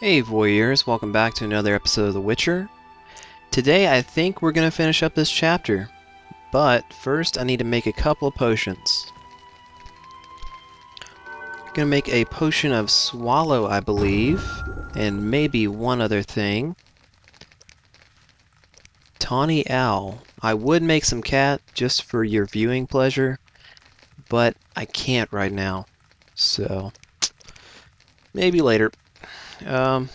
Hey voyeurs, welcome back to another episode of The Witcher. Today I think we're gonna finish up this chapter, but first I need to make a couple of potions. I'm gonna make a potion of swallow, I believe, and maybe one other thing. Tawny Owl. I would make some cat just for your viewing pleasure, but I can't right now, so maybe later. Um,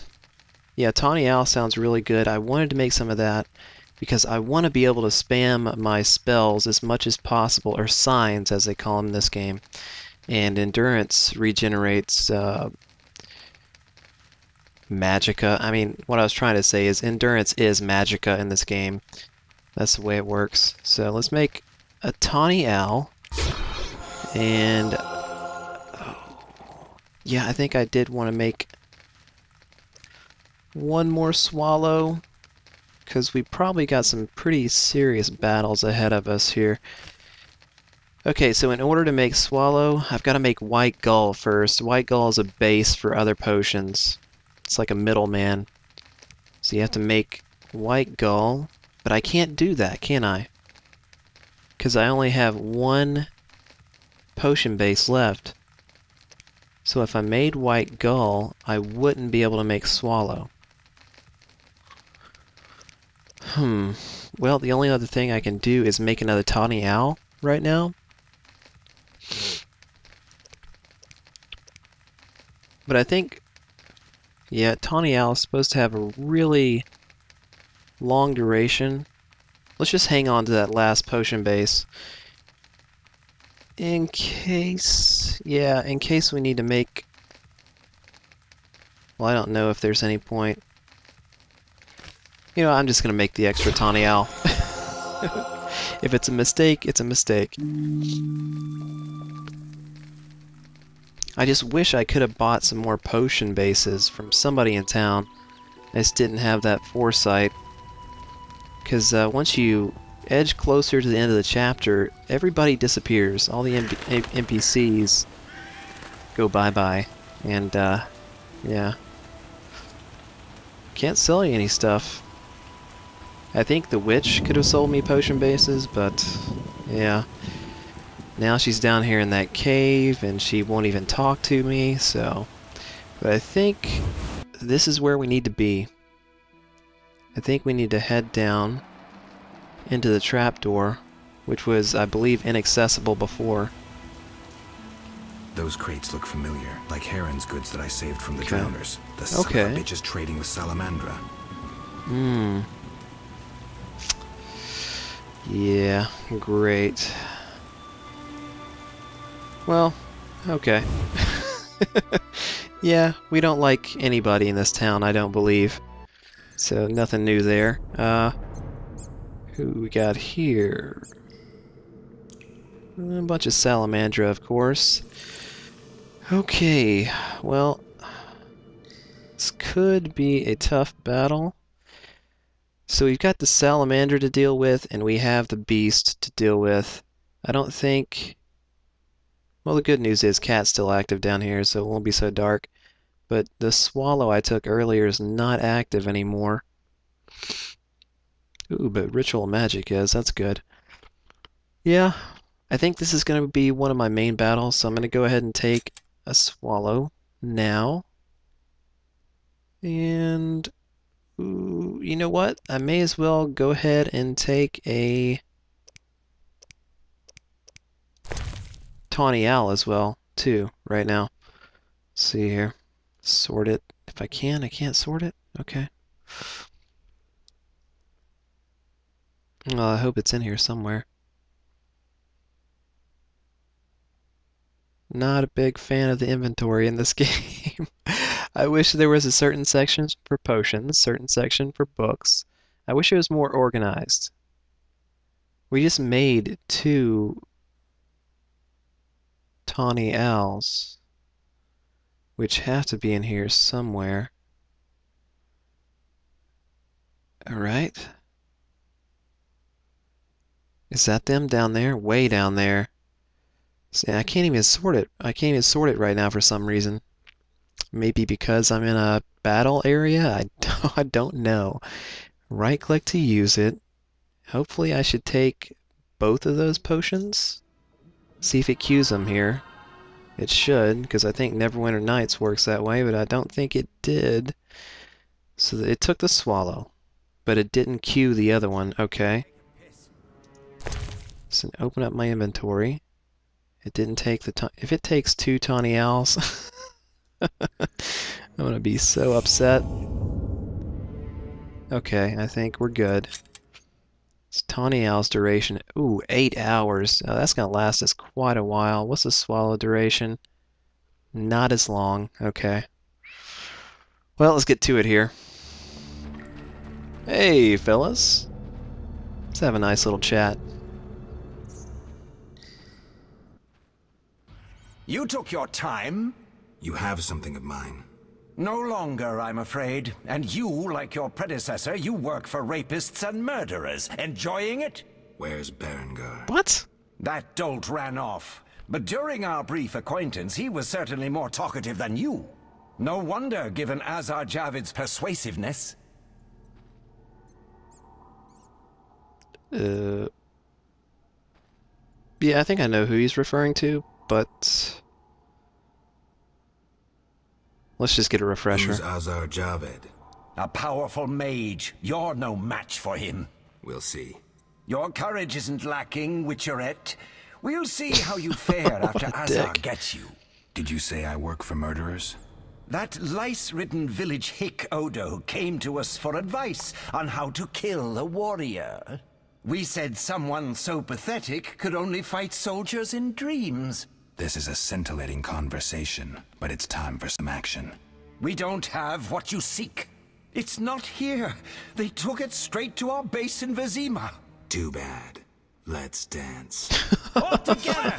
yeah, Tawny Owl sounds really good. I wanted to make some of that because I want to be able to spam my spells as much as possible, or signs as they call them in this game. And Endurance regenerates uh, Magicka. I mean, what I was trying to say is Endurance is Magicka in this game. That's the way it works. So let's make a Tawny Owl. And... Oh, yeah, I think I did want to make one more swallow because we probably got some pretty serious battles ahead of us here. Okay, so in order to make swallow, I've got to make white gull first. White gull is a base for other potions. It's like a middleman. So you have to make white gull, but I can't do that, can I? Because I only have one potion base left. So if I made white gull, I wouldn't be able to make swallow. Hmm. Well, the only other thing I can do is make another tawny owl right now. But I think, yeah, tawny owl is supposed to have a really long duration. Let's just hang on to that last potion base. In case, yeah, in case we need to make, well, I don't know if there's any point you know, I'm just going to make the extra tawny owl. if it's a mistake, it's a mistake. I just wish I could have bought some more potion bases from somebody in town. I just didn't have that foresight. Because uh, once you edge closer to the end of the chapter, everybody disappears. All the NPCs go bye-bye. And, uh, yeah. Can't sell you any stuff. I think the witch could have sold me potion bases, but yeah. Now she's down here in that cave and she won't even talk to me, so... But I think this is where we need to be. I think we need to head down into the trapdoor, which was, I believe, inaccessible before. Those crates look familiar, like Haren's goods that I saved from the okay. drowners. The okay. son of a bitch is trading with Salamandra. Hmm. Yeah, great. Well, okay. yeah, we don't like anybody in this town, I don't believe. So, nothing new there. Uh, who we got here? A bunch of Salamandra, of course. Okay, well, this could be a tough battle. So we've got the salamander to deal with, and we have the beast to deal with. I don't think... Well, the good news is Cat's still active down here, so it won't be so dark. But the swallow I took earlier is not active anymore. Ooh, but ritual magic is. That's good. Yeah, I think this is going to be one of my main battles, so I'm going to go ahead and take a swallow now. And You know what? I may as well go ahead and take a Tawny Owl as well, too, right now. Let's see here. Sort it. If I can, I can't sort it? Okay. Well, I hope it's in here somewhere. Not a big fan of the inventory in this game. I wish there was a certain section for potions, certain section for books. I wish it was more organized. We just made two tawny owls, which have to be in here somewhere. Alright. Is that them down there? Way down there. See, I can't even sort it. I can't even sort it right now for some reason. Maybe because I'm in a battle area? I don't, I don't know. Right click to use it. Hopefully I should take both of those potions. See if it cues them here. It should, because I think Neverwinter Nights works that way, but I don't think it did. So it took the swallow, but it didn't cue the other one. Okay. So open up my inventory. It didn't take the If it takes two tawny owls, I'm gonna be so upset. Okay, I think we're good. It's tawny owl's duration. Ooh, eight hours. Oh, that's gonna last us quite a while. What's the swallow duration? Not as long. Okay. Well, let's get to it here. Hey, fellas. Let's have a nice little chat. You took your time? You have something of mine. No longer, I'm afraid. And you, like your predecessor, you work for rapists and murderers. Enjoying it? Where's Berengar? What? That dolt ran off. But during our brief acquaintance, he was certainly more talkative than you. No wonder, given Azar Javed's persuasiveness. Uh... Yeah, I think I know who he's referring to, but... Let's just get a refresher. Who's Azar Javed? A powerful mage. You're no match for him. We'll see. Your courage isn't lacking, Witcherette. We'll see how you fare oh, after Azar dick. gets you. Did you say I work for murderers? That lice-ridden village hick Odo came to us for advice on how to kill a warrior. We said someone so pathetic could only fight soldiers in dreams. This is a scintillating conversation, but it's time for some action. We don't have what you seek. It's not here. They took it straight to our base in Vizima. Too bad. Let's dance. All together!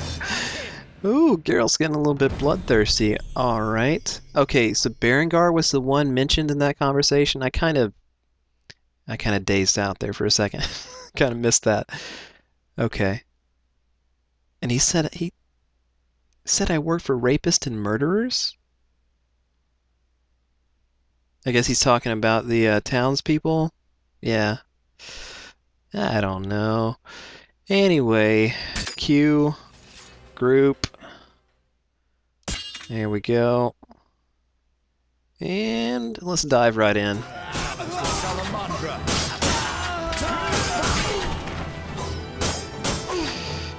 Ooh, Geralt's getting a little bit bloodthirsty. Alright. Okay, so Berengar was the one mentioned in that conversation. I kind of... I kind of dazed out there for a second. kind of missed that. Okay. And he said he said I work for rapists and murderers? I guess he's talking about the uh, townspeople? Yeah. I don't know. Anyway, Q, group. There we go. And let's dive right in.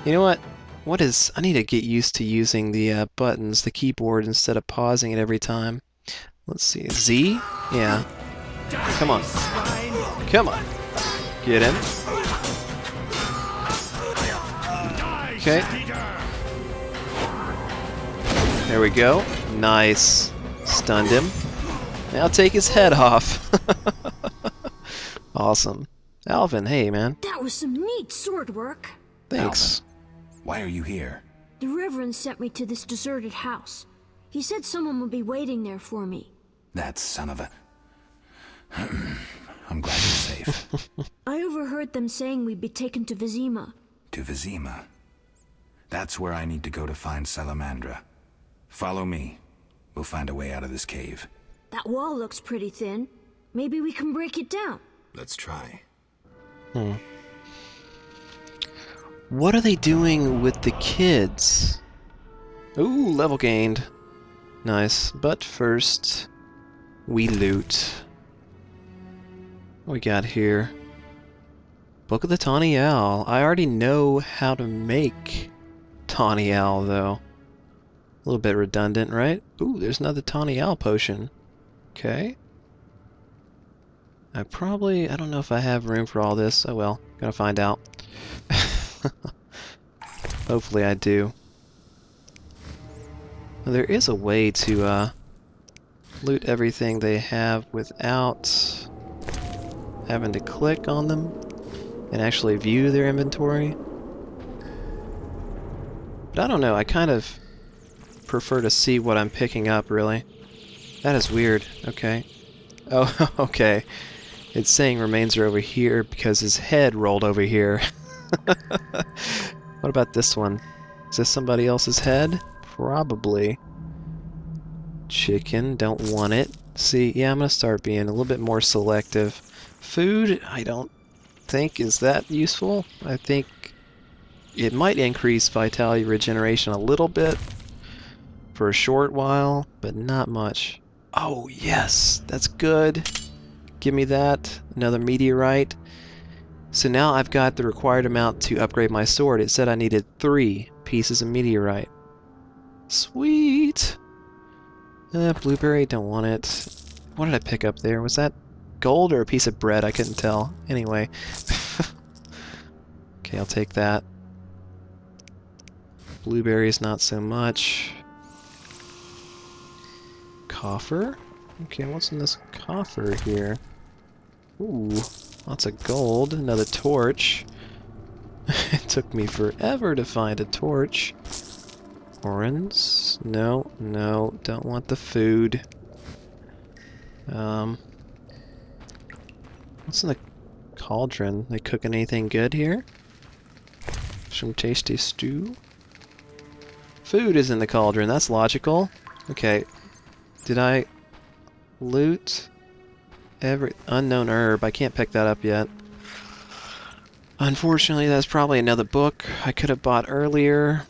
You know what? What is... I need to get used to using the uh, buttons, the keyboard, instead of pausing it every time. Let's see. Z? Yeah. Come on. Come on. Get in. Okay. There we go. Nice. Stunned him. Now take his head off. awesome. Alvin, hey man. That was some neat sword work. Thanks. Why are you here? The Reverend sent me to this deserted house. He said someone would be waiting there for me. That son of a... I'm glad you're safe. I overheard them saying we'd be taken to Vizima. to Vizima. That's where I need to go to find Salamandra. Follow me. We'll find a way out of this cave. That wall looks pretty thin. Maybe we can break it down. Let's try. Hmm. What are they doing with the kids? Ooh, level gained. Nice. But first, we loot. What we got here? Book of the Tawny Owl. I already know how to make Tawny Owl, though. A little bit redundant, right? Ooh, there's another Tawny Owl potion. Okay. I probably... I don't know if I have room for all this. Oh well, gotta find out. Hopefully I do. Well, there is a way to uh, loot everything they have without having to click on them and actually view their inventory. But I don't know, I kind of prefer to see what I'm picking up, really. That is weird. Okay. Oh, okay. It's saying remains are over here because his head rolled over here. what about this one? Is this somebody else's head? Probably. Chicken, don't want it. See, yeah, I'm gonna start being a little bit more selective. Food, I don't think is that useful. I think it might increase vitality regeneration a little bit for a short while, but not much. Oh, yes, that's good. Give me that. Another meteorite. So now I've got the required amount to upgrade my sword. It said I needed three pieces of meteorite. Sweet! Uh, blueberry, don't want it. What did I pick up there? Was that gold or a piece of bread? I couldn't tell. Anyway. okay, I'll take that. Blueberries, not so much. Coffer? Okay, what's in this coffer here? Ooh, lots of gold. Another torch. it took me forever to find a torch. Orange? No, no, don't want the food. Um, what's in the cauldron? They cooking anything good here? Some tasty stew? Food is in the cauldron, that's logical. Okay, did I loot every unknown herb? I can't pick that up yet. Unfortunately, that's probably another book I could have bought earlier.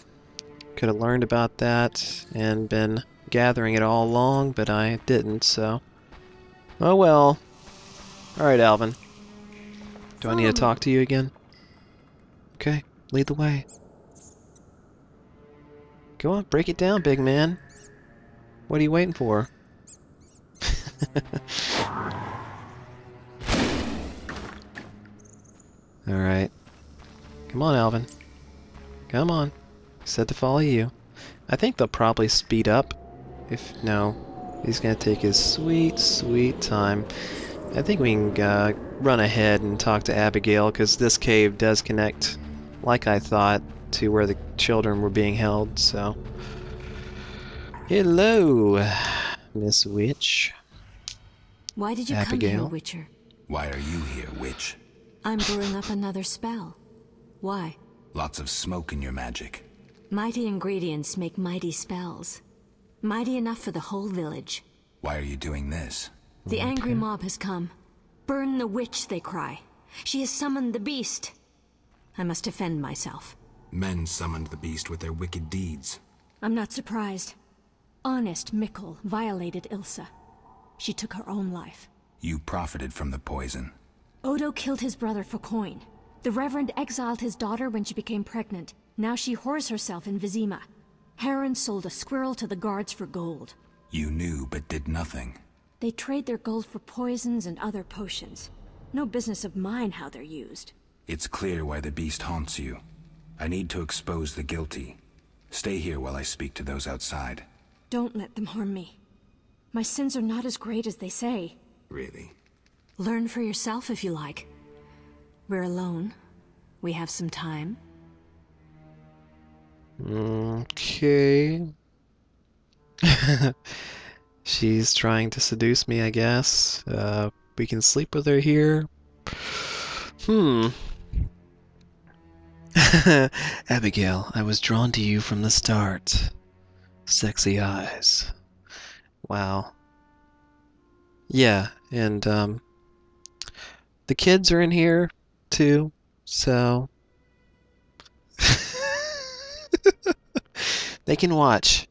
Could have learned about that and been gathering it all along, but I didn't, so... Oh well. Alright, Alvin. Do I need to talk to you again? Okay, lead the way. Go on, break it down, big man. What are you waiting for? Alright. Come on, Alvin. Come on. Said to follow you. I think they'll probably speed up. If no, he's gonna take his sweet, sweet time. I think we can uh, run ahead and talk to Abigail because this cave does connect, like I thought, to where the children were being held. So, hello, Miss Witch. Why did you come here, Abigail? Witcher? Why are you here, witch? I'm brewing up another spell. Why? Lots of smoke in your magic. Mighty ingredients make mighty spells. Mighty enough for the whole village. Why are you doing this? The angry mob has come. Burn the witch, they cry. She has summoned the beast. I must defend myself. Men summoned the beast with their wicked deeds. I'm not surprised. Honest Mikkel violated Ilsa. She took her own life. You profited from the poison. Odo killed his brother for coin. The Reverend exiled his daughter when she became pregnant. Now she whores herself in Vizima. Haren sold a squirrel to the guards for gold. You knew but did nothing. They trade their gold for poisons and other potions. No business of mine how they're used. It's clear why the beast haunts you. I need to expose the guilty. Stay here while I speak to those outside. Don't let them harm me. My sins are not as great as they say. Really? Learn for yourself if you like. We're alone. We have some time. Okay. She's trying to seduce me, I guess. Uh, we can sleep with her here. Hmm. Abigail, I was drawn to you from the start. Sexy eyes. Wow. Yeah, and um the kids are in here too, so they can watch.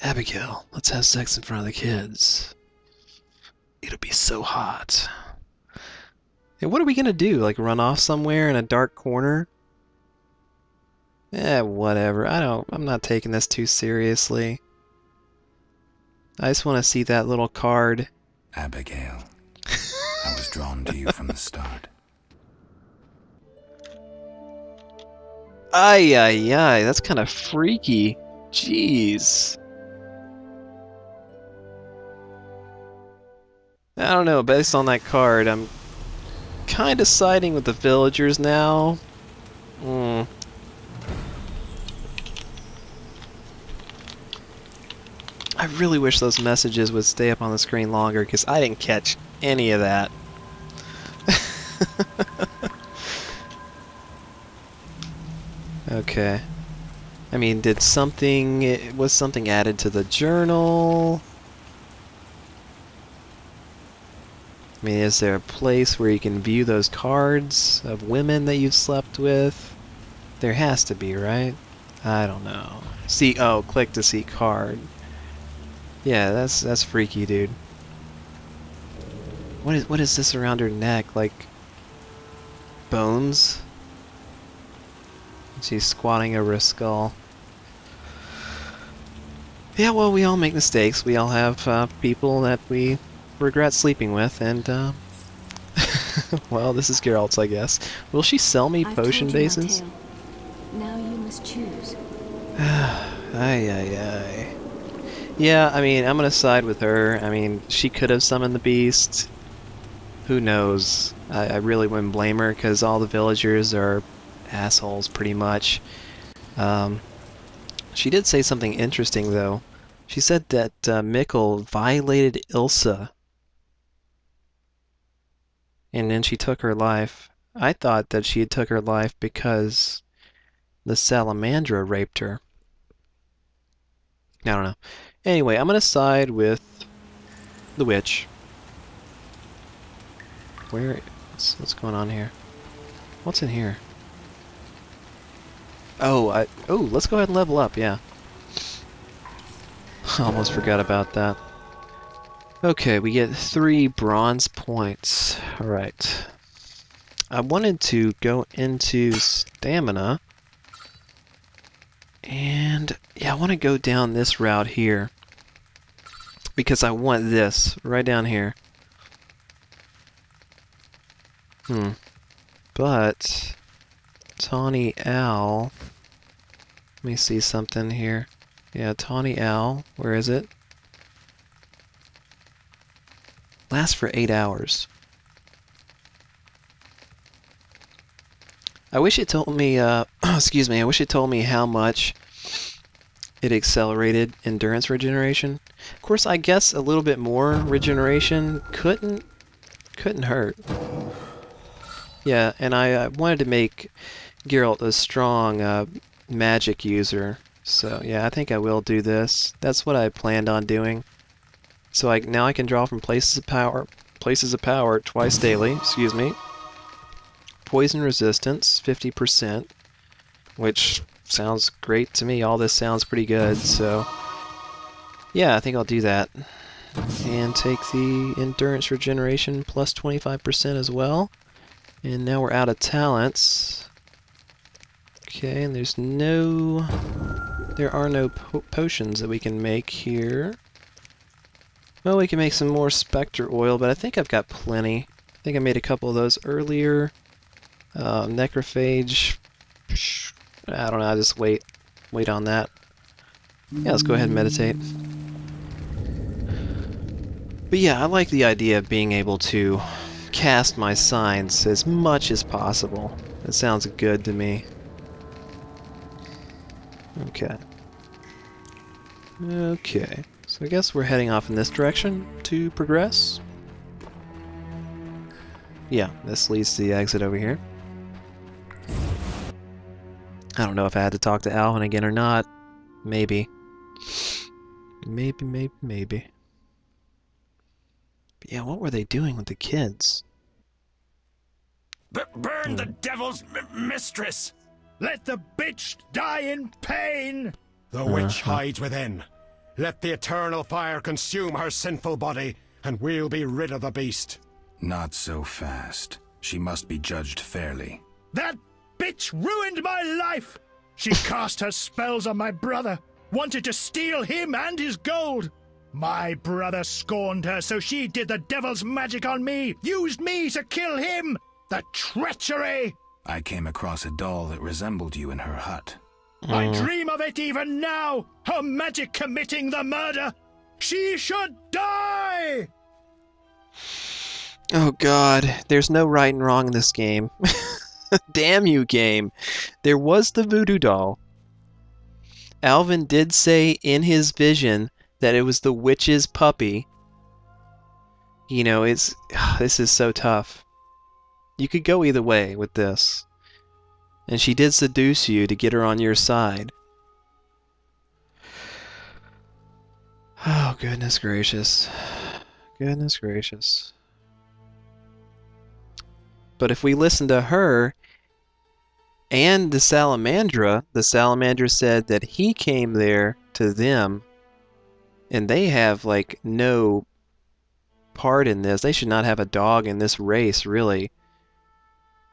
Abigail, let's have sex in front of the kids. It'll be so hot. Hey, what are we gonna do? Like run off somewhere in a dark corner? Eh, whatever. I don't. I'm not taking this too seriously. I just want to see that little card. Abigail. Drawn to you from the start. Ay, ay, ay. That's kind of freaky. Jeez. I don't know. Based on that card, I'm kind of siding with the villagers now. Hmm. I really wish those messages would stay up on the screen longer because I didn't catch any of that. okay. I mean, did something... Was something added to the journal? I mean, is there a place where you can view those cards of women that you've slept with? There has to be, right? I don't know. See, oh, click to see card. Yeah, that's that's freaky, dude. What is what is this around her neck? Like, bones? She's squatting over a skull. Yeah, well, we all make mistakes. We all have uh, people that we regret sleeping with, and uh, well, this is Geralt's, I guess. Will she sell me I've potion bases? Now you must choose. Ay, ay, ay. Yeah, I mean, I'm gonna side with her. I mean, she could have summoned the beast. Who knows? I, I really wouldn't blame her because all the villagers are assholes, pretty much. Um, she did say something interesting, though. She said that uh, Mikkel violated Ilsa. And then she took her life. I thought that she had took her life because the Salamandra raped her. I don't know. Anyway, I'm gonna side with the witch. Where? What's, what's going on here? What's in here? Oh, I. Oh, let's go ahead and level up. Yeah. Almost forgot about that. Okay, we get three bronze points. All right. I wanted to go into stamina. And yeah, I want to go down this route here. Because I want this right down here. Hmm. But Tawny Owl. Let me see something here. Yeah, Tawny Owl. Where is it? Lasts for eight hours. I wish it told me, uh, excuse me, I wish it told me how much it accelerated endurance regeneration. Of course, I guess a little bit more regeneration couldn't, couldn't hurt. Yeah, and I uh, wanted to make Geralt a strong uh, magic user. So yeah, I think I will do this. That's what I planned on doing. So I now I can draw from places of power, places of power twice daily. Excuse me. Poison resistance, 50%, which sounds great to me. All this sounds pretty good, so yeah, I think I'll do that. And take the endurance regeneration plus 25% as well. And now we're out of talents. Okay, and there's no... There are no po potions that we can make here. Well, we can make some more Spectre Oil, but I think I've got plenty. I think I made a couple of those earlier. Uh, necrophage. I don't know, I'll just wait. Wait on that. Yeah, let's go ahead and meditate. But yeah, I like the idea of being able to cast my signs as much as possible. That sounds good to me. Okay. Okay. So I guess we're heading off in this direction to progress. Yeah, this leads to the exit over here. I don't know if I had to talk to Alvin again or not. Maybe. Maybe, maybe, maybe. But yeah, what were they doing with the kids? B- burn the hmm. devil's m- mistress! Let the bitch die in pain! The witch uh-huh. hides within. Let the eternal fire consume her sinful body, and we'll be rid of the beast. Not so fast. She must be judged fairly. That bitch ruined my life! She cast her spells on my brother, wanted to steal him and his gold. My brother scorned her, so she did the devil's magic on me, used me to kill him! The treachery! I came across a doll that resembled you in her hut. I mm. dream of it even now! Her magic committing the murder! She should die! Oh god, there's no right and wrong in this game. Damn you, game. There was the voodoo doll. Alvin did say in his vision that it was the witch's puppy. You know, it's this is so tough. You could go either way with this. And she did seduce you to get her on your side. Oh, goodness gracious. Goodness gracious. But if we listen to her and the Salamandra, the Salamandra said that he came there to them and they have like no part in this. They should not have a dog in this race, really.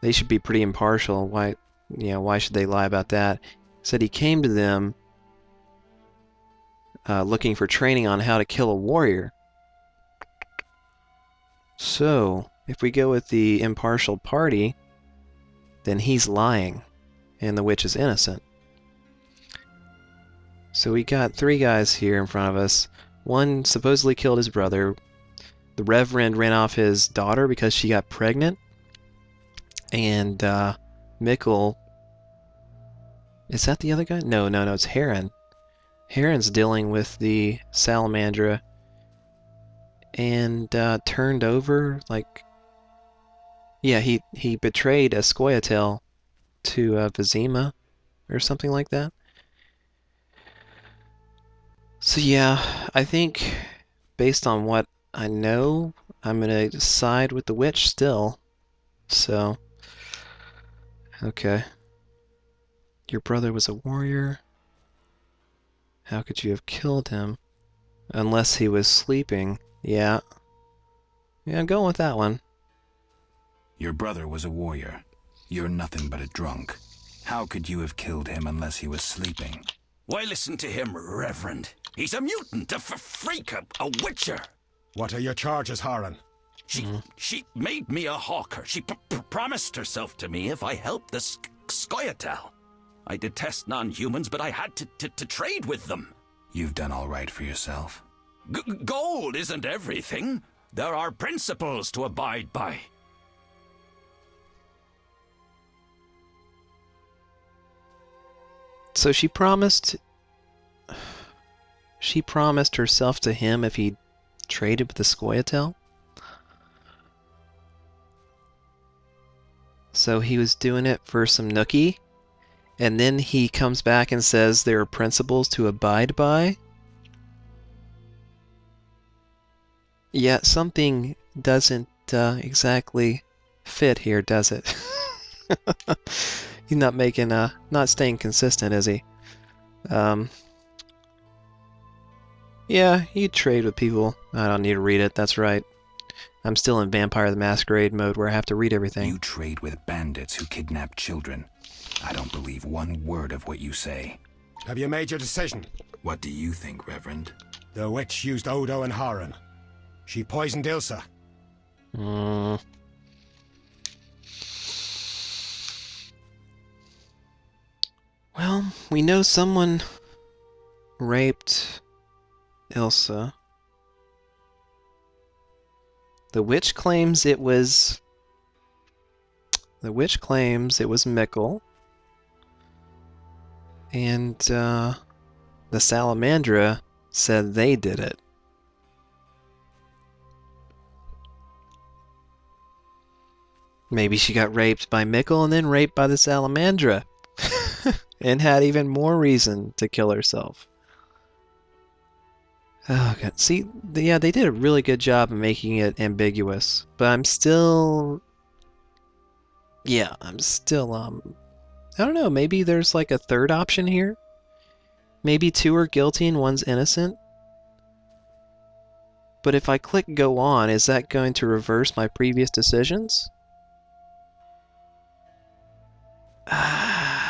They should be pretty impartial. Why, you know, why should they lie about that? Said he came to them uh, looking for training on how to kill a warrior. So, if we go with the impartial party, then he's lying, and the witch is innocent. So we got three guys here in front of us. One supposedly killed his brother. The Reverend ran off his daughter because she got pregnant. And uh, Mikkel. Is that the other guy? No, no, no, it's Haren. Haren's dealing with the Salamandra and uh, turned over, like. Yeah, he, he betrayed a to uh, Vizima or something like that. So yeah, I think based on what I know, I'm gonna side with the witch still. So, okay. Your brother was a warrior. How could you have killed him? Unless he was sleeping. Yeah. Yeah, I'm going with that one. Your brother was a warrior. You're nothing but a drunk. How could you have killed him unless he was sleeping? Why listen to him, Reverend? He's a mutant, a f- freak, a, a witcher. What are your charges, Haren? She mm-hmm. she made me a hawker. She p- p- promised herself to me if I helped the Sk- Scoia'tael. I detest non-humans, but I had to, to, to trade with them. You've done all right for yourself. G- gold isn't everything. There are principles to abide by. So she promised. She promised herself to him if he traded with the Scoia'tael? So he was doing it for some nookie, and then he comes back and says there are principles to abide by? Yeah, something doesn't uh, exactly fit here, does it? He's not making, uh, not staying consistent, is he? Um, yeah, you trade with people. I don't need to read it, that's right. I'm still in Vampire the Masquerade mode where I have to read everything. You trade with bandits who kidnap children. I don't believe one word of what you say. Have you made your decision? What do you think, Reverend? The witch used Odo and Haren. She poisoned Ilsa. Mm. Well, we know someone raped Ilsa. The witch claims it was. The witch claims it was Mikkel. And uh, the Salamandra said they did it. Maybe she got raped by Mikkel and then raped by the Salamandra. and had even more reason to kill herself. Oh god. See, yeah, they did a really good job of making it ambiguous, but I'm still Yeah, I'm still um I don't know, maybe there's like a third option here? Maybe two are guilty and one's innocent? But if I click go on, is that going to reverse my previous decisions?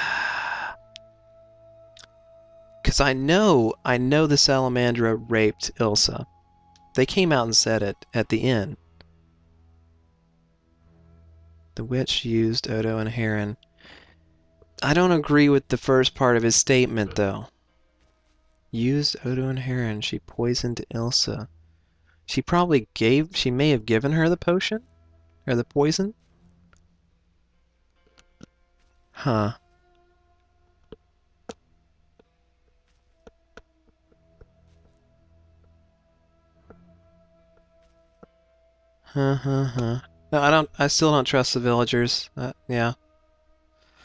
Because I know, I know the Salamandra raped Ilsa. They came out and said it at the end. The witch used Odo and Haren. I don't agree with the first part of his statement, though. Used Odo and Haren. She poisoned Ilsa. She probably gave, she may have given her the potion? Or the poison? Huh. Huh, huh, huh. No, I don't. I still don't trust the villagers. Uh, yeah.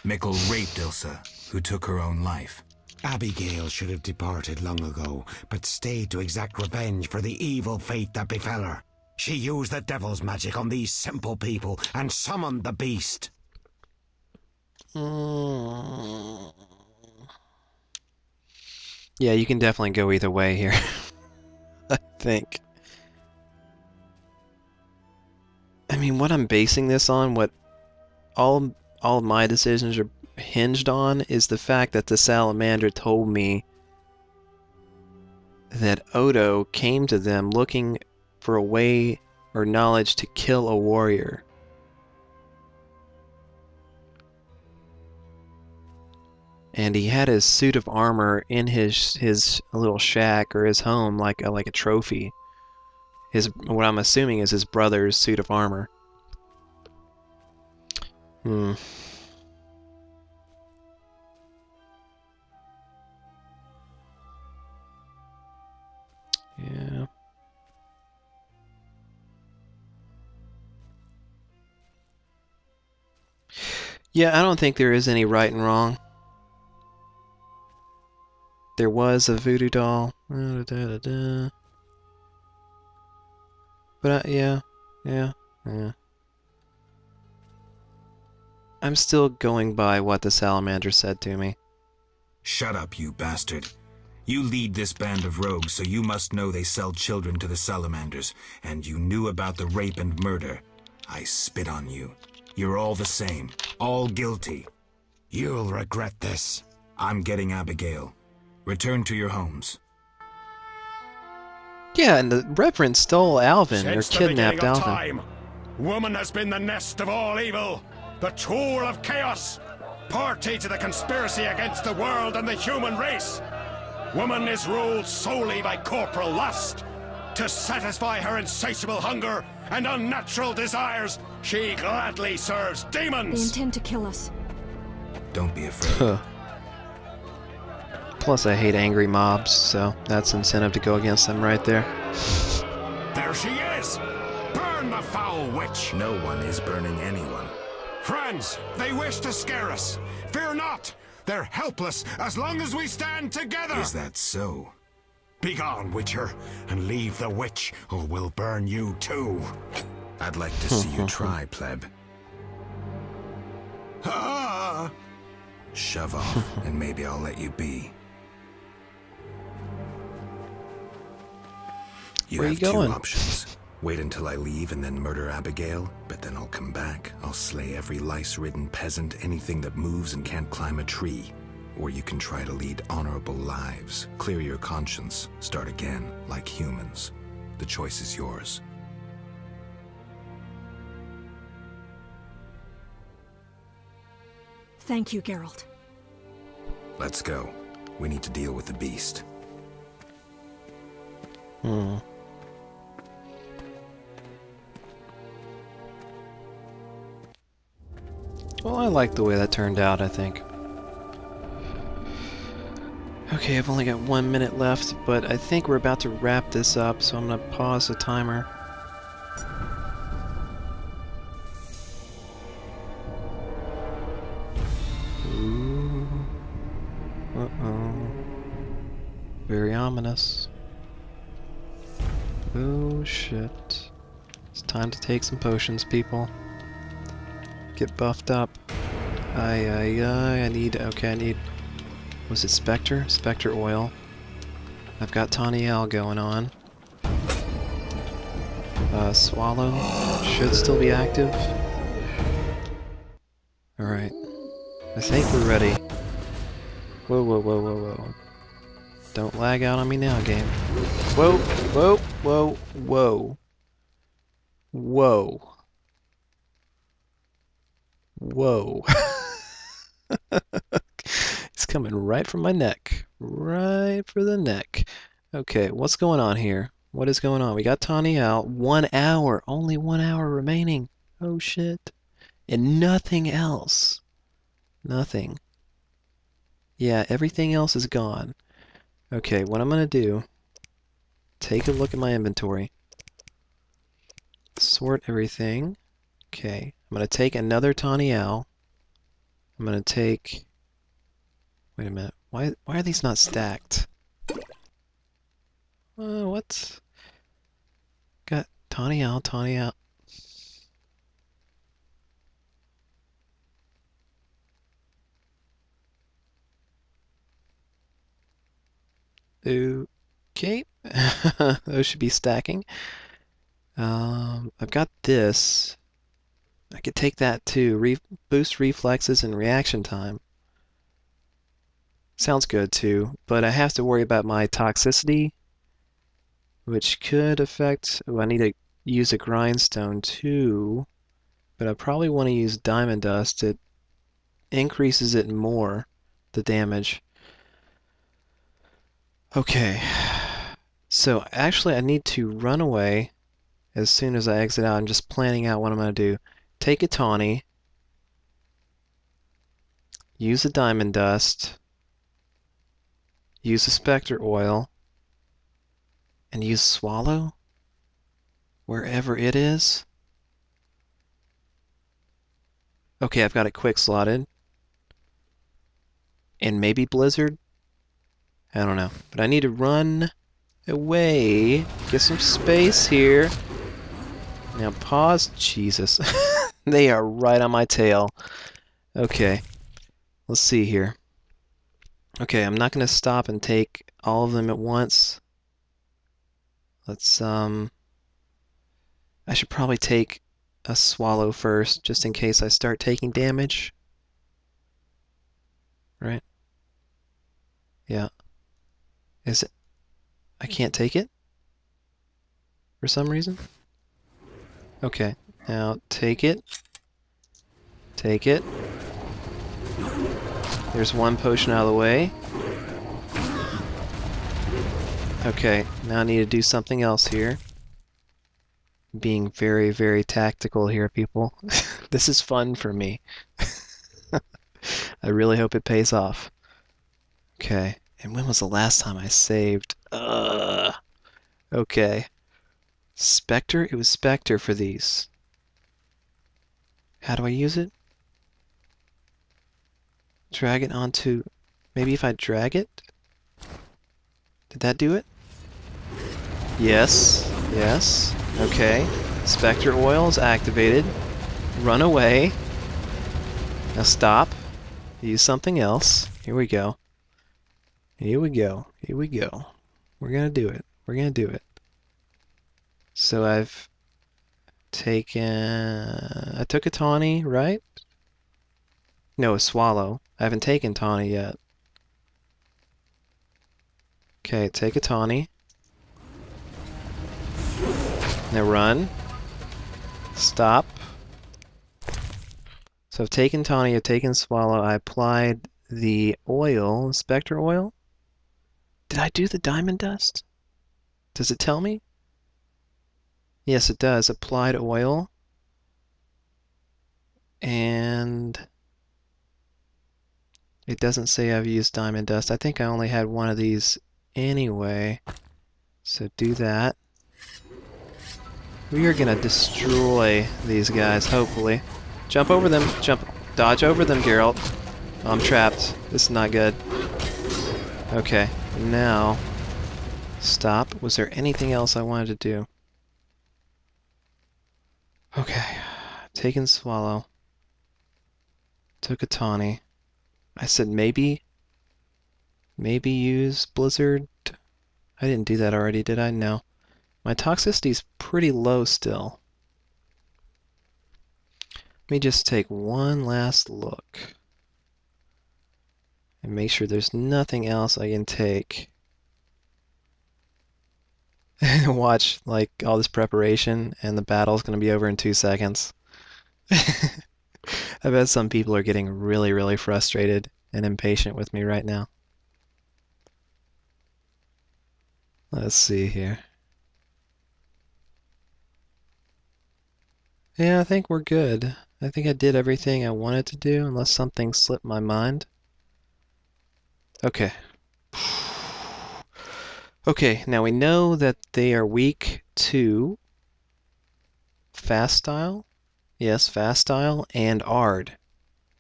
Mikkel raped Ilsa, who took her own life. Abigail should have departed long ago, but stayed to exact revenge for the evil fate that befell her. She used the devil's magic on these simple people and summoned the beast. Mm. Yeah, you can definitely go either way here. I think. I mean, what I'm basing this on, what all all my decisions are hinged on, is the fact that the salamander told me that Odo came to them looking for a way or knowledge to kill a warrior. and he had his suit of armor in his his little shack or his home like a, like a trophy. His what I'm assuming is his brother's suit of armor. Hmm. Yeah. Yeah, I don't think there is any right and wrong there was a voodoo doll. Da, da, da, but uh, yeah, yeah, yeah. I'm still going by what the salamander said to me. Shut up, you bastard. You lead this band of rogues, so you must know they sell children to the salamanders, and you knew about the rape and murder. I spit on you. You're all the same, all guilty. You'll regret this. I'm getting Abigail. Return to your homes. Yeah, and the Reverend stole Alvin, Since or kidnapped the Alvin. Time, woman has been the nest of all evil, the tool of chaos, party to the conspiracy against the world and the human race. Woman is ruled solely by corporal lust. To satisfy her insatiable hunger and unnatural desires, she gladly serves demons. They demons. intend to kill us. Don't be afraid. Huh. Plus, I hate angry mobs, so that's incentive to go against them right there. There she is! Burn the foul witch! No one is burning anyone. Friends, they wish to scare us. Fear not! They're helpless as long as we stand together! Is that so? Begone, Witcher, and leave the witch, or we'll burn you too. I'd like to see you try, pleb. Ah! Shove off, and maybe I'll let you be. You Where have you going? two options. Wait until I leave and then murder Abigail, but then I'll come back. I'll slay every lice-ridden peasant, anything that moves and can't climb a tree. Or you can try to lead honorable lives, clear your conscience, start again, like humans. The choice is yours. Thank you, Geralt. Let's go. We need to deal with the beast. Hmm. Well, I like the way that turned out, I think. Okay, I've only got one minute left, but I think we're about to wrap this up, so I'm gonna pause the timer. Uh-oh. Very ominous. Oh shit. It's time to take some potions, people. Get buffed up. Aye, aye. I need. Okay, I need. Was it Spectre? Spectre oil. I've got Tawny Owl going on. Uh, Swallow should still be active. Alright. I think we're ready. Whoa, whoa, whoa, whoa, whoa. Don't lag out on me now, game. Whoa, whoa, whoa, whoa. Whoa. Whoa. it's coming right from my neck. Right for the neck. Okay, what's going on here? What is going on? We got Tawny Owl. One hour. Only one hour remaining. Oh shit. And nothing else. Nothing. Yeah, everything else is gone. Okay, what I'm gonna do, take a look at my inventory. Sort everything. Okay, I'm gonna take another Tawny Owl. I'm gonna take... Wait a minute, why, why are these not stacked? Uh, what? Got Tawny Owl, Tawny Owl. Okay, those should be stacking. Um, I've got this. I could take that too. Re boost reflexes and reaction time. Sounds good too, but I have to worry about my toxicity, which could affect. Oh, I need to use a grindstone too, but I probably want to use diamond dust. It increases it more, the damage. Okay, so actually I need to run away as soon as I exit out. I'm just planning out what I'm going to do. Take a tawny, use a diamond dust, use a specter oil, and use swallow wherever it is. Okay, I've got it quick slotted. And maybe blizzard. I don't know. But I need to run away. Get some space here. Now pause. Jesus. they are right on my tail. Okay. Let's see here. Okay, I'm not going to stop and take all of them at once. Let's, um... I should probably take a swallow first, just in case I start taking damage. Right? Yeah. Is it? I can't take it? For some reason? Okay, now take it. Take it. There's one potion out of the way. Okay, now I need to do something else here. Being very, very tactical here, people. this is fun for me. I really hope it pays off. Okay. And when was the last time I saved? Uh, okay. Spectre? It was Spectre for these. How do I use it? Drag it onto... Maybe if I drag it? Did that do it? Yes. Yes. Okay. Spectre oil is activated. Run away. Now stop. Use something else. Here we go. Here we go. Here we go. We're to do it. We're to do it. So I've taken... I took a tawny, right? No, a swallow. I haven't taken tawny yet. Okay, take a tawny. Now run. Stop. So I've taken tawny, I've taken swallow, I applied the oil, specter oil. Did I do the diamond dust? Does it tell me? Yes, it does. Applied oil. And it doesn't say I've used diamond dust. I think I only had one of these anyway. So do that. We are going to destroy these guys, hopefully. Jump over them. Jump. Dodge over them, Geralt. Oh, I'm trapped. This is not good. Okay. Now, stop. Was there anything else I wanted to do? Okay, take and swallow. Took a tawny. I said maybe, maybe use blizzard. I didn't do that already, did I? No. My toxicity's pretty low still. Let me just take one last look and make sure there's nothing else I can take. Watch like all this preparation and the battle's going to be over in two seconds. I bet some people are getting really, really frustrated and impatient with me right now. Let's see here. Yeah, I think we're good. I think I did everything I wanted to do, unless something slipped my mind. Okay. Okay, now we know that they are weak to fast style. Yes, fast style, and Aard.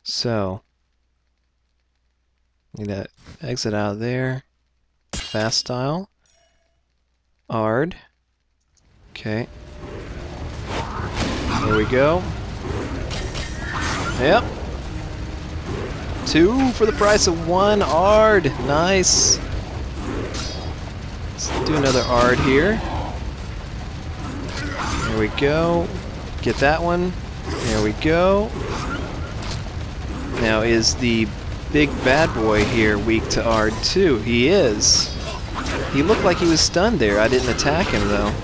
So, need to exit out of there. Fastile, Aard. Okay. There we go. Yep. Two for the price of one Aard. Nice. Let's do another Aard here. There we go. Get that one. There we go. Now, is the big bad boy here weak to Aard too? He is. He looked like he was stunned there. I didn't attack him though.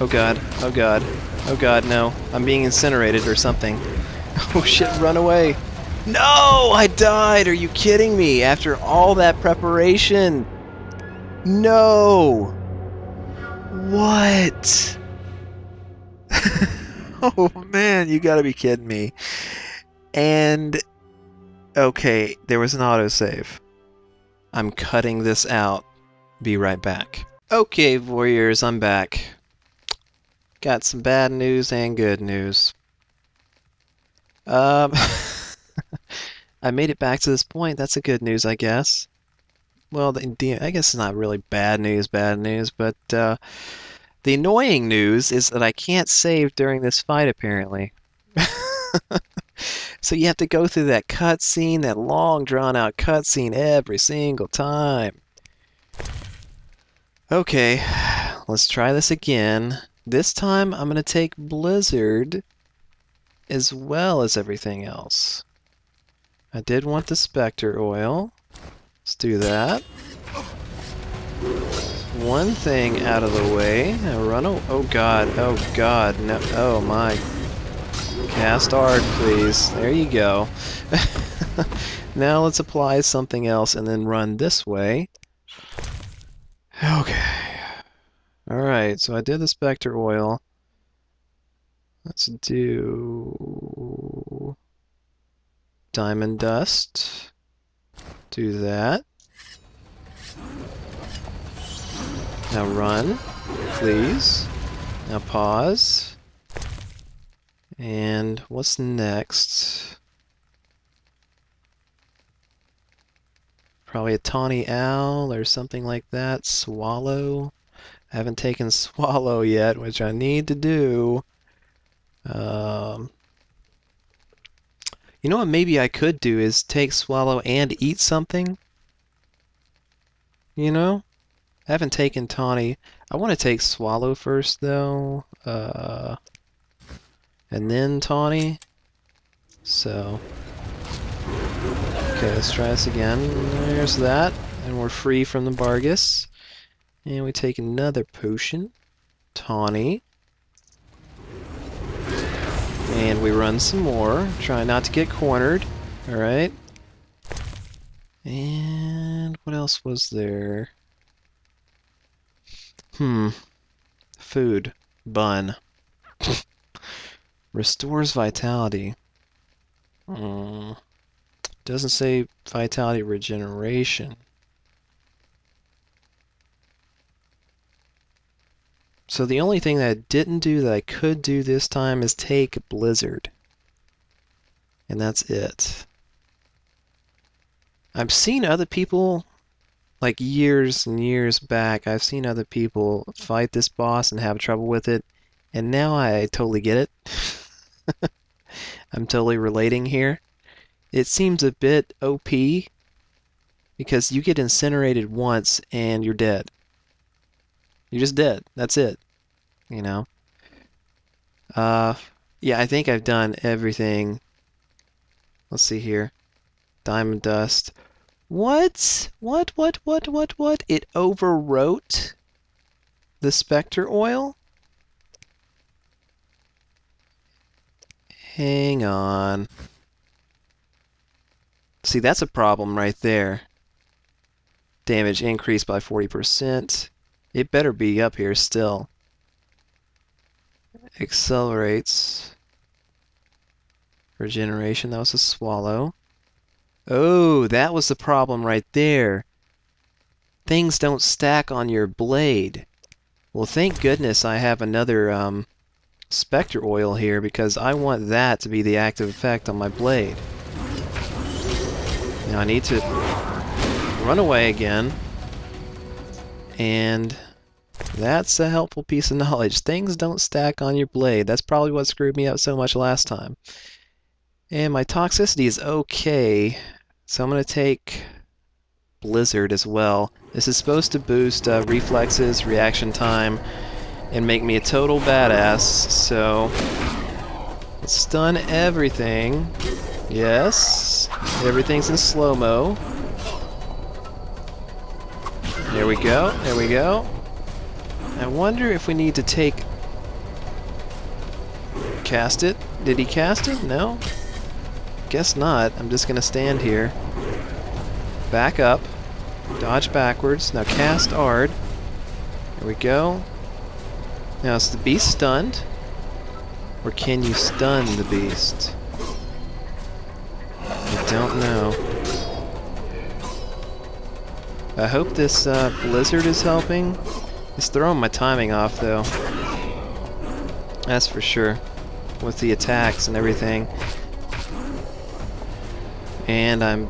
Oh god, oh god, oh god, no. I'm being incinerated or something. Oh shit, run away. No! I died! Are you kidding me? After all that preparation? No! What? oh man, you gotta be kidding me. And okay, there was an autosave. I'm cutting this out. Be right back. Okay, warriors, I'm back. Got some bad news and good news. Um, I made it back to this point. That's a good news, I guess. Well, the, I guess it's not really bad news, bad news, but uh, the annoying news is that I can't save during this fight, apparently. so you have to go through that cutscene, that long, drawn-out cutscene every single time. Okay, let's try this again. This time I'm going to take Blizzard as well as everything else. I did want the Spectre oil. Let's do that. One thing out of the way. Now run oh, oh god, oh god, no, oh my. Cast Aard, please. There you go. now let's apply something else and then run this way. Okay. Alright, so I did the Spectre oil. Let's do diamond dust. Do that. Now run, please. Now pause. And what's next? Probably a tawny owl or something like that. Swallow. I haven't taken swallow yet, which I need to do. Um, you know what maybe I could do is take swallow and eat something? You know? I haven't taken tawny. I want to take swallow first though. Uh, and then tawny. So. Okay, let's try this again. There's that. And we're free from the Barghests. And we take another potion. Tawny. And we run some more. Try not to get cornered. Alright. And what else was there? Hmm. Food. Bun. Restores vitality. Hmm. Doesn't say vitality regeneration. So the only thing that I didn't do that I could do this time is take Blizzard. And that's it. I've seen other people, like years and years back, I've seen other people fight this boss and have trouble with it. And now I totally get it. I'm totally relating here. It seems a bit OP because you get incinerated once and you're dead. You're just dead. That's it. You know? Uh, yeah, I think I've done everything. Let's see here. Diamond dust. What? What, what, what, what, what? It overwrote the Spectre oil? Hang on. See, that's a problem right there. Damage increased by 40%. It better be up here still. Accelerates. Regeneration, that was a swallow. Oh, that was the problem right there. Things don't stack on your blade. Well, thank goodness I have another um, Spectre oil here because I want that to be the active effect on my blade. Now I need to run away again. And that's a helpful piece of knowledge. Things don't stack on your blade. That's probably what screwed me up so much last time. And my toxicity is okay, so I'm going to take Blizzard as well. This is supposed to boost uh, reflexes, reaction time, and make me a total badass, so stun everything. Yes, everything's in slow-mo. There we go, there we go. I wonder if we need to take... Cast it? Did he cast it? No? Guess not. I'm just gonna stand here. Back up. Dodge backwards. Now cast Aard. There we go. Now is the beast stunned? Or can you stun the beast? I don't know. I hope this uh, blizzard is helping. It's throwing my timing off though. That's for sure. With the attacks and everything. And I'm,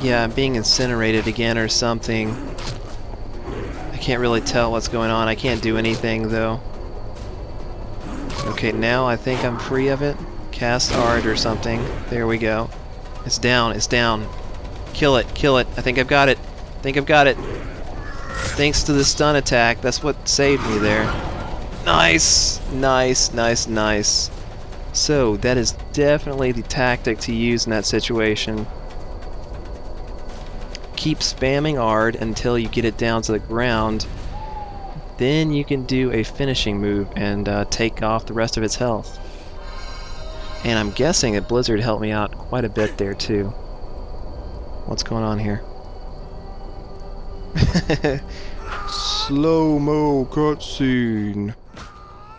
yeah, I'm being incinerated again or something. I can't really tell what's going on. I can't do anything though. Okay, now I think I'm free of it. Cast Aard or something. There we go. It's down, it's down. Kill it, kill it. I think I've got it. Think I've got it. Thanks to the stun attack, that's what saved me there. Nice! Nice, nice, nice. So, that is definitely the tactic to use in that situation. Keep spamming Aard until you get it down to the ground. Then you can do a finishing move and uh, take off the rest of its health. And I'm guessing that Blizzard helped me out quite a bit there too. What's going on here? Slow-mo cutscene.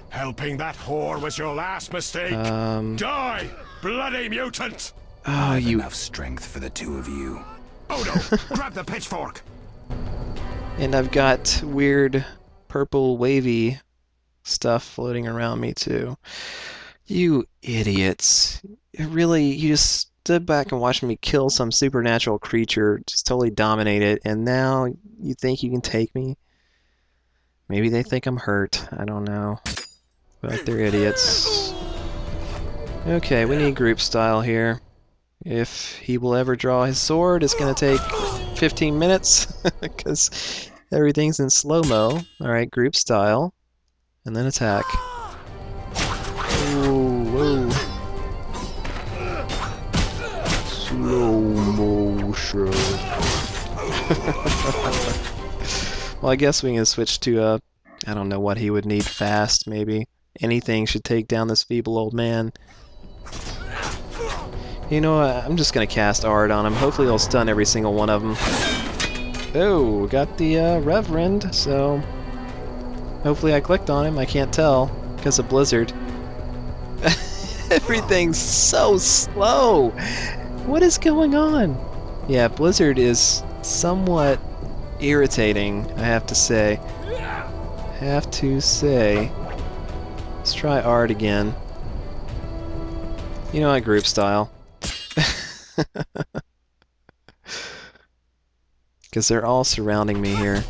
Helping that whore was your last mistake. Um. Die, bloody mutant! Oh, you. Enough strength for the two of you. Odo, grab the pitchfork. And I've got weird purple wavy stuff floating around me too. You idiots. It really, you just stood back and watched me kill some supernatural creature, just totally dominate it, and now you think you can take me? Maybe they think I'm hurt. I don't know. But they're idiots. Okay, we need group style here. If he will ever draw his sword, it's going to take 15 minutes, because everything's in slow-mo. Alright, group style. And then attack. Ooh, whoa. Slow motion. well, I guess we can switch to, uh, I don't know what he would need fast, maybe. Anything should take down this feeble old man. You know what, I'm just gonna cast Aard on him. Hopefully he'll stun every single one of them. Oh, got the uh, Reverend, so... Hopefully I clicked on him, I can't tell, because of Blizzard. Everything's so slow! What is going on? Yeah, Blizzard is somewhat irritating, I have to say. Have to say. Let's try Aard again. You know, I group style. Because they're all surrounding me here.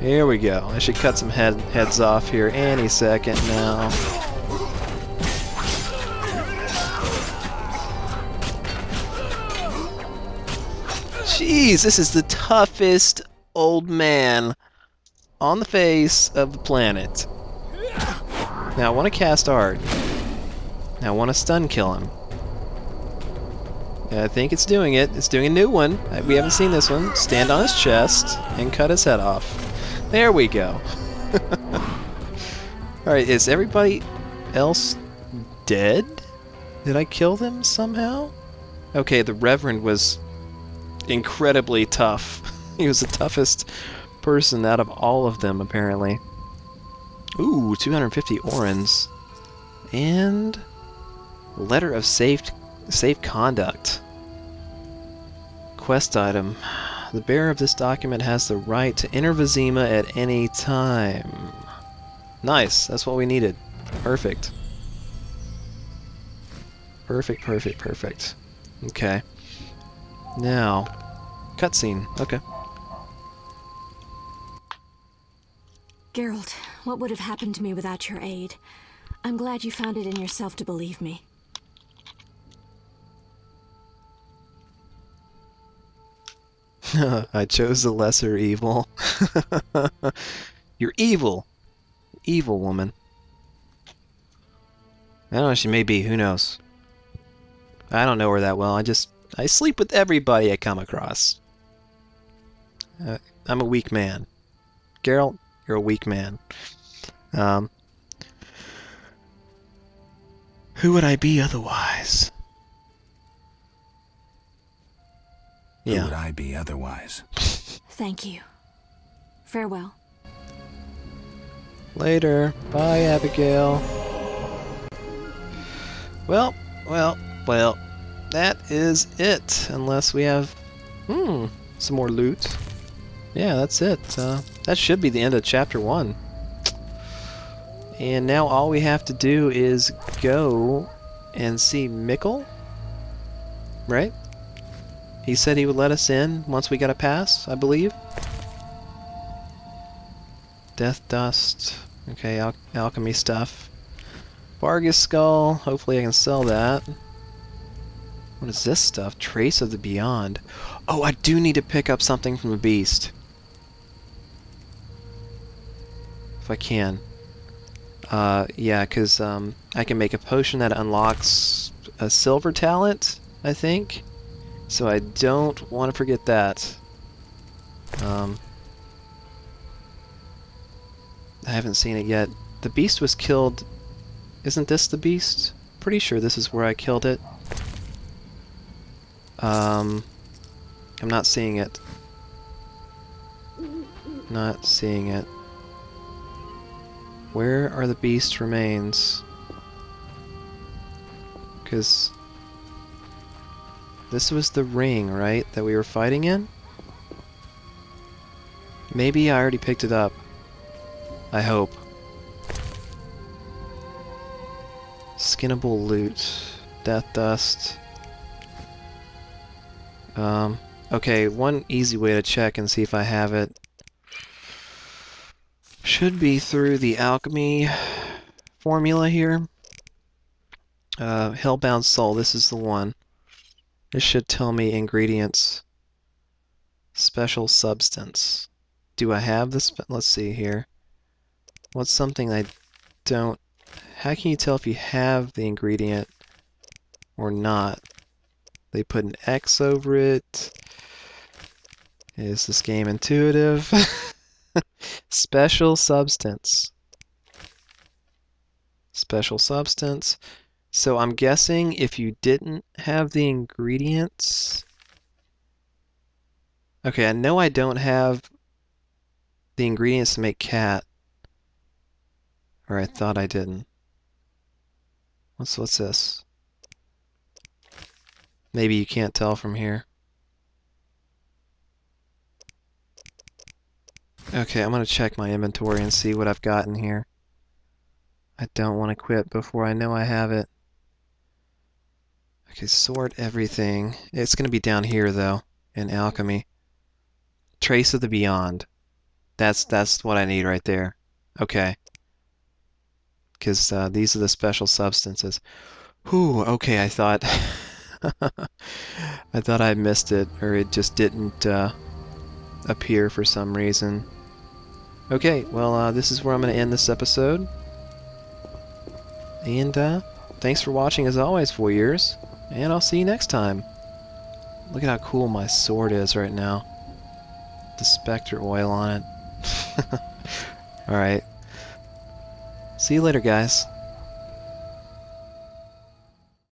Here we go. I should cut some head heads off here any second now. Jeez, this is the toughest old man on the face of the planet. Now I want to cast Aard. Now I want to stun kill him. I think it's doing it. It's doing a new one. Uh, we haven't seen this one. Stand on his chest and cut his head off. There we go. Alright, is everybody else dead? Did I kill them somehow? Okay, the Reverend was incredibly tough. he was the toughest person out of all of them, apparently. Ooh, 250 orens. And... Letter of safe, safe conduct. Quest item. The bearer of this document has the right to enter Vizima at any time. Nice, that's what we needed. Perfect. Perfect, perfect, perfect. Okay. Now, cutscene. Okay. Geralt, what would have happened to me without your aid? I'm glad you found it in yourself to believe me. I chose the lesser evil. You're evil. Evil woman. I don't know, she may be, who knows. I don't know her that well, I just, I sleep with everybody I come across. Uh, I'm a weak man. Geralt, you're a weak man. Um, who would I be otherwise? Who Yeah. would I be otherwise? Thank you. Farewell. Later. Bye, Abigail. Well, well, well. That is it. Unless we have, hmm, some more loot. Yeah, that's it. Uh, that should be the end of chapter one. And now all we have to do is go and see Mikkel. Right? He said he would let us in once we got a pass, I believe. Death Dust. Okay, al alchemy stuff. Barghest Skull. Hopefully I can sell that. What is this stuff? Trace of the Beyond. Oh, I do need to pick up something from the Beast. If I can. Uh, yeah, because um, I can make a potion that unlocks a silver talent, I think. So I don't want to forget that. Um, I haven't seen it yet. The beast was killed. Isn't this the beast? Pretty sure this is where I killed it. Um, I'm not seeing it. Not seeing it. Where are the beast remains? Because this was the ring, right, that we were fighting in? Maybe I already picked it up. I hope. Skinnable loot. Death dust. Um, okay, one easy way to check and see if I have it should be through the alchemy formula here. Uh, Hellbound Soul, this is the one. This should tell me ingredients. Special substance. Do I have this? Let's see here. What's something I don't... How can you tell if you have the ingredient or not? They put an X over it. Is this game intuitive? Special substance. Special substance. So I'm guessing if you didn't have the ingredients... Okay, I know I don't have the ingredients to make cat. Or I thought I didn't. What's what's this? Maybe you can't tell from here. Okay, I'm gonna check my inventory and see what I've got in here. I don't want to quit before I know I have it. Okay, sort everything. It's gonna be down here though, in alchemy. Trace of the Beyond. That's that's what I need right there. Okay. Because uh, these are the special substances. Whew, okay, I thought... I thought I missed it, or it just didn't uh, appear for some reason. Okay, well, uh, this is where I'm going to end this episode. And uh, thanks for watching as always, four years. And I'll see you next time. Look at how cool my sword is right now. The Spectre oil on it. Alright. See you later, guys.